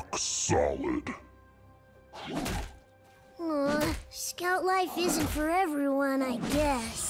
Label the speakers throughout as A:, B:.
A: rock solid.
B: Aw, scout life isn't for everyone, I guess.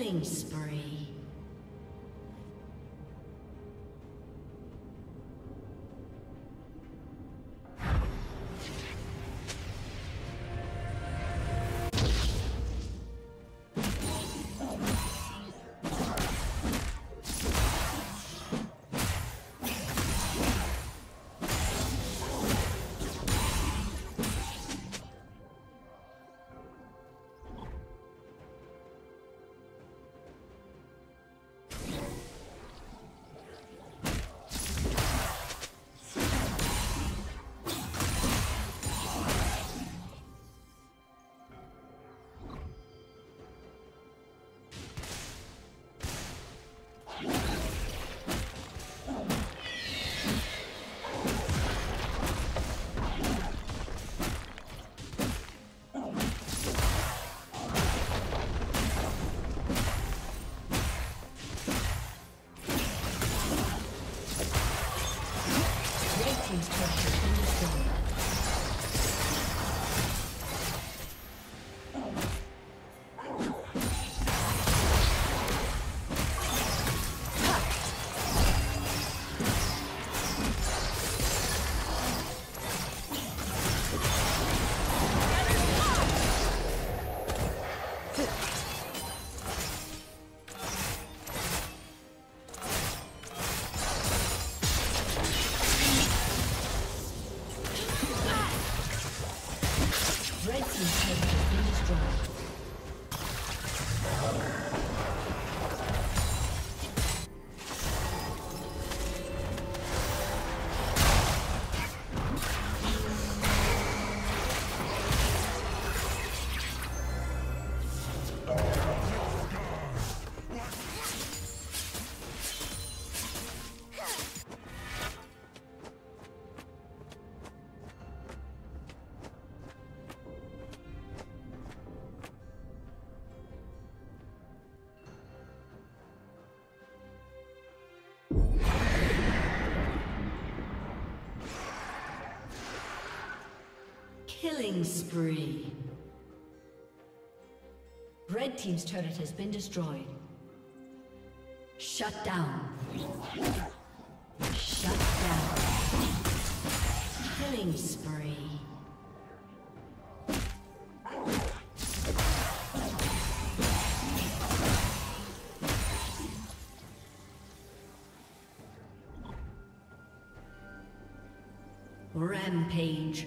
C: Killing spree. Killing spree. Red Team's turret has been destroyed. Shut down. Shut down. Killing spree. Rampage.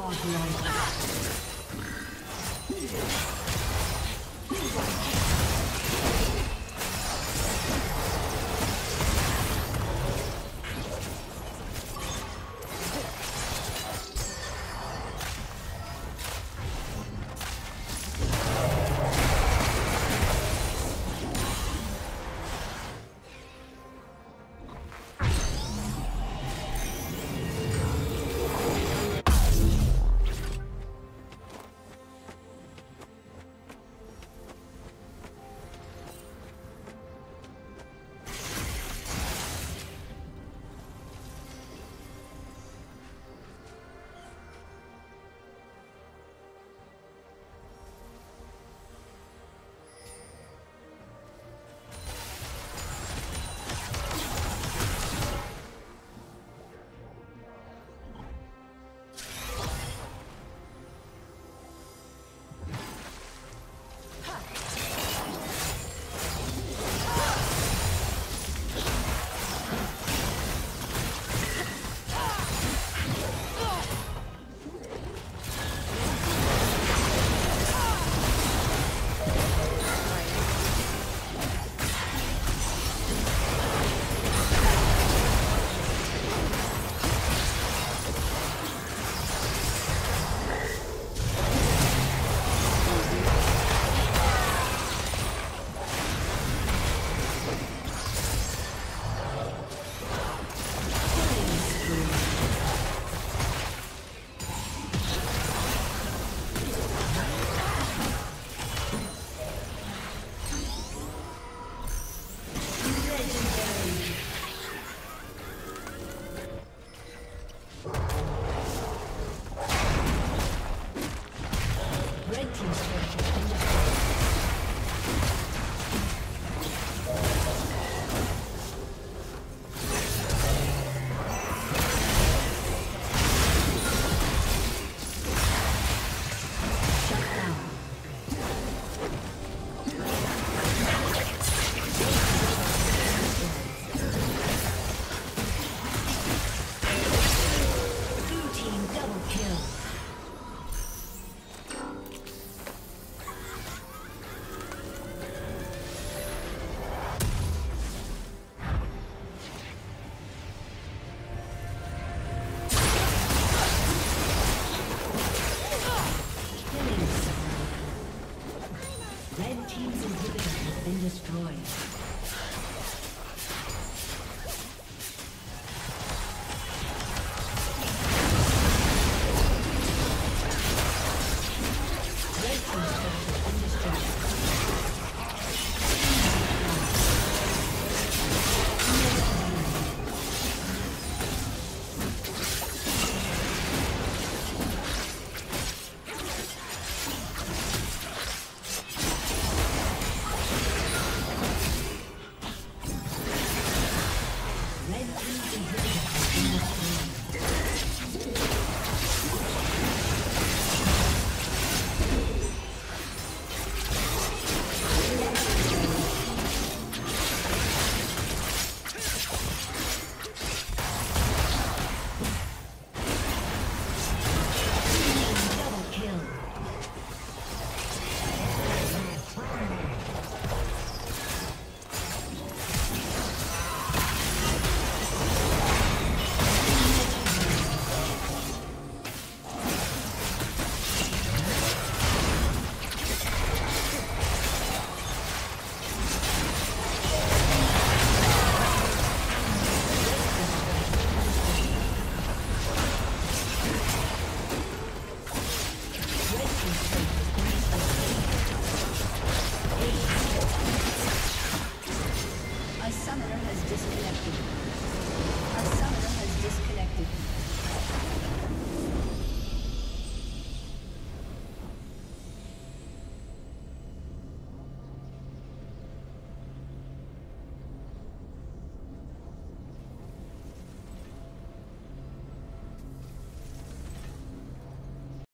C: Oh, my God.